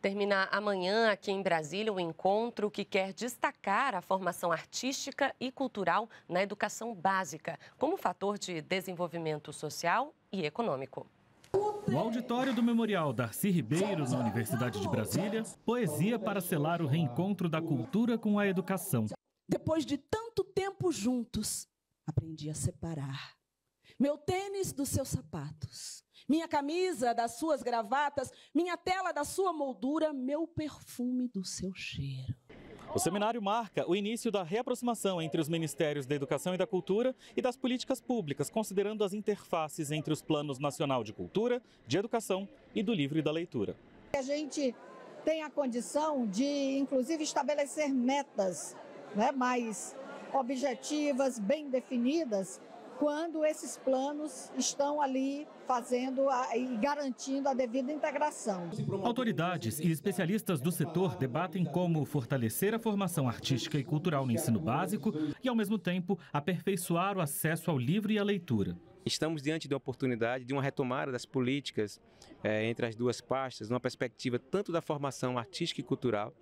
Termina amanhã aqui em Brasília o um encontro que quer destacar a formação artística e cultural na educação básica como fator de desenvolvimento social e econômico. No auditório do Memorial Darcy Ribeiro, na Universidade de Brasília, poesia para selar o reencontro da cultura com a educação. Depois de tanto tempo juntos, aprendi a separar meu tênis dos seus sapatos, minha camisa das suas gravatas, minha tela da sua moldura, meu perfume do seu cheiro. O seminário marca o início da reaproximação entre os Ministérios da Educação e da Cultura e das políticas públicas, considerando as interfaces entre os planos nacional de cultura, de educação e do livro e da leitura. A gente tem a condição de, inclusive, estabelecer metas né, mais objetivas, bem definidas, quando esses planos estão ali fazendo a, e garantindo a devida integração. Autoridades e especialistas do setor debatem como fortalecer a formação artística e cultural no ensino básico e, ao mesmo tempo, aperfeiçoar o acesso ao livro e à leitura. Estamos diante da oportunidade de uma retomada das políticas é, entre as duas pastas, numa perspectiva tanto da formação artística e cultural,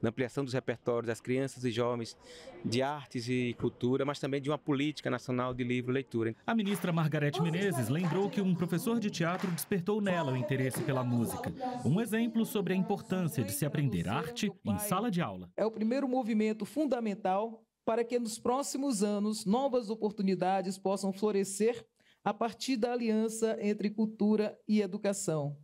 na ampliação dos repertórios das crianças e jovens de artes e cultura, mas também de uma política nacional de livro e leitura. A ministra Margarete Menezes lembrou que um professor de teatro despertou nela o interesse pela música. Um exemplo sobre a importância de se aprender arte em sala de aula. É o primeiro movimento fundamental para que nos próximos anos novas oportunidades possam florescer a partir da aliança entre cultura e educação.